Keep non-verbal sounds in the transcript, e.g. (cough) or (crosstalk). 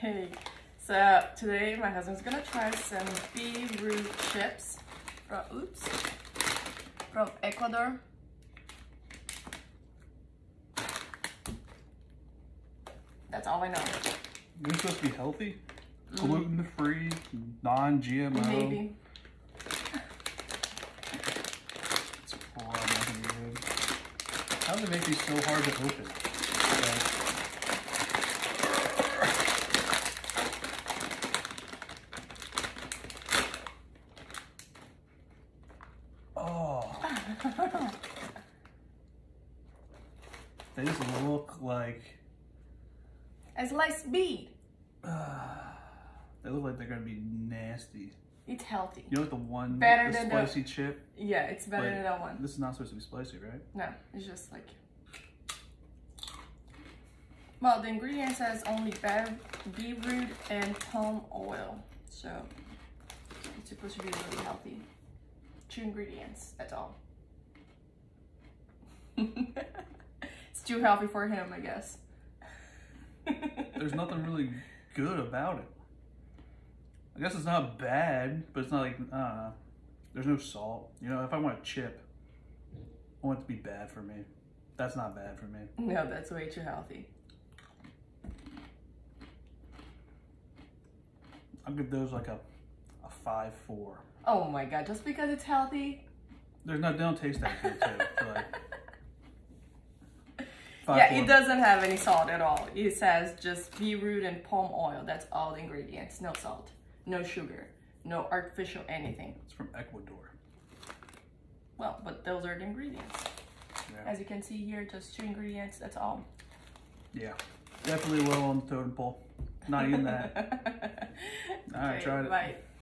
Hey, so today my husband's gonna try some bee root chips from, oops, from Ecuador. That's all I know. You're supposed to be healthy, mm-hmm. gluten free, non GMO. Maybe. It's probably good. How do they make these so hard to open? Like, (laughs) they just look like A sliced beet. they look like they're gonna be nasty. It's healthy. You know what the one Better the than the- spicy chip? Yeah, it's better Like, than that one. This is not supposed to be spicy, right? No, it's just like. Well, the ingredient says only bear, beetroot and palm oil. So it's supposed to be really healthy. Two ingredients, that's all. it's too healthy for him, I guess. There's nothing really good about it. I guess it's not bad, but it's not like I don't know. There's no salt. You know, if I want a chip, I want it to be bad for me. That's not bad for me. no, that's way too healthy. I'll give those like a a five four. Oh my god, just because it's healthy? There's no they don't taste that good too. Like yeah, it doesn't have any salt at all. It says just beetroot and palm oil. That's all the ingredients. No salt, no sugar, no artificial anything. It's from Ecuador. Well, but those are the ingredients. Yeah. As you can see here, just two ingredients. That's all. yeah, definitely low on the totem pole. Not even that. (laughs) All right, Okay, tried it. Bye.